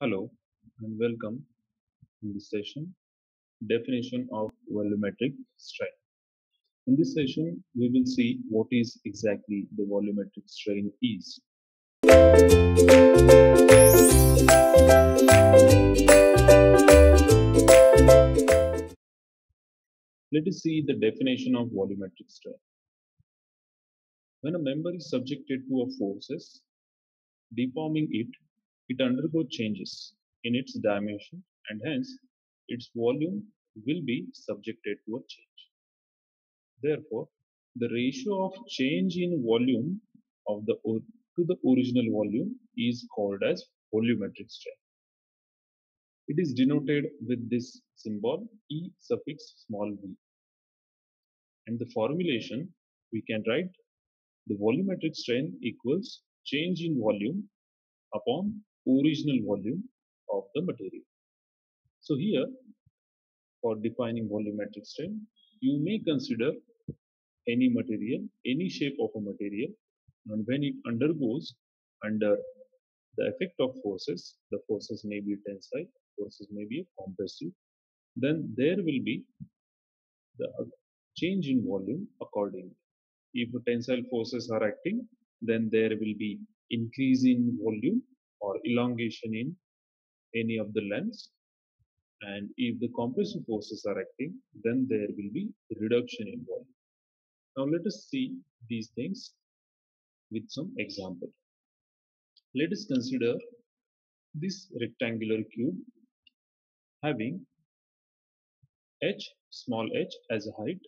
Hello and welcome in this session definition of volumetric strain. In this session we will see what is exactly the volumetric strain is. Let us see the definition of volumetric strain. When a member is subjected to a forces deforming it, it undergoes changes in its dimension and hence its volume will be subjected to a change. Therefore, the ratio of change in volume of the to the original volume is called as volumetric strain. It is denoted with this symbol E suffix small v. And the formulation we can write the volumetric strain equals change in volume upon original volume of the material. So here for defining volumetric strain you may consider any material, any shape of a material and when it undergoes under the effect of forces, the forces may be tensile, forces may be compressive, then there will be the change in volume accordingly. If tensile forces are acting, then there will be increase in volume or elongation in any of the lengths. And if the compressive forces are acting, then there will be reduction in volume. Now let us see these things with some example. Let us consider this rectangular cube having h small h as a height,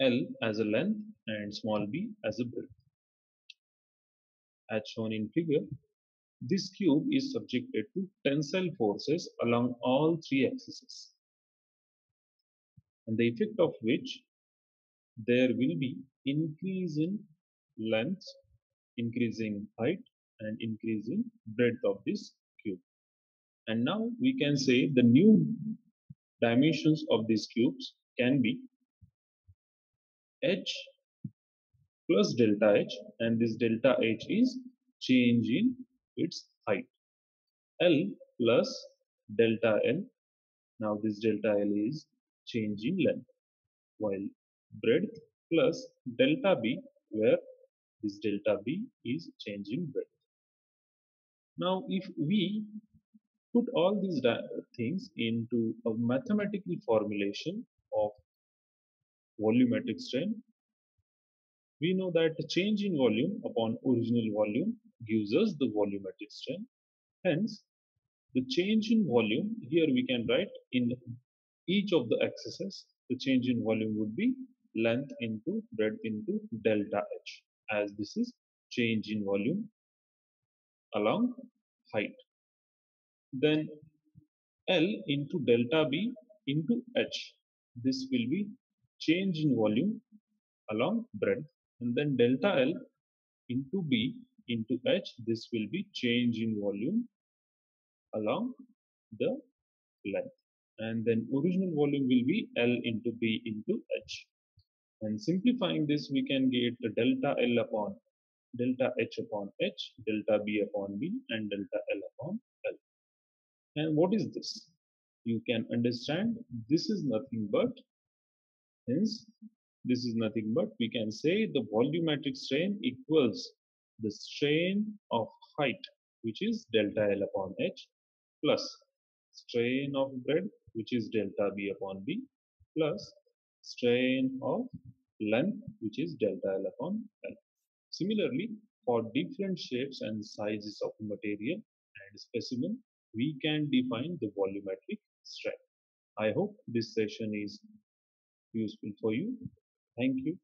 l as a length and small b as a breadth. As shown in figure, this cube is subjected to tensile forces along all three axes and the effect of which there will be increase in length, increase in height and increase in breadth of this cube. And now we can say the new dimensions of these cubes can be h plus delta h and this delta h is change in its height. L plus delta L. Now this delta L is change in length. While breadth plus delta B where this delta B is change in breadth. Now if we put all these things into a mathematical formulation of volumetric strain, we know that change in volume upon original volume gives us the volumetric strain. Hence, the change in volume, here we can write in each of the axes, the change in volume would be length into breadth into delta h as this is change in volume along height. Then L into delta B into H. This will be change in volume along breadth and then delta L into B into H. This will be change in volume along the length and then original volume will be L into B into H. And simplifying this, we can get delta L upon delta H upon H, delta B upon B, and delta L upon L. And what is this? You can understand this is nothing but, hence, this is nothing but we can say the volumetric strain equals the strain of height, which is delta L upon H, plus strain of breadth, which is delta B upon B, plus strain of length which is delta L upon L. Similarly, for different shapes and sizes of material and specimen, we can define the volumetric strain. I hope this session is useful for you. Thank you.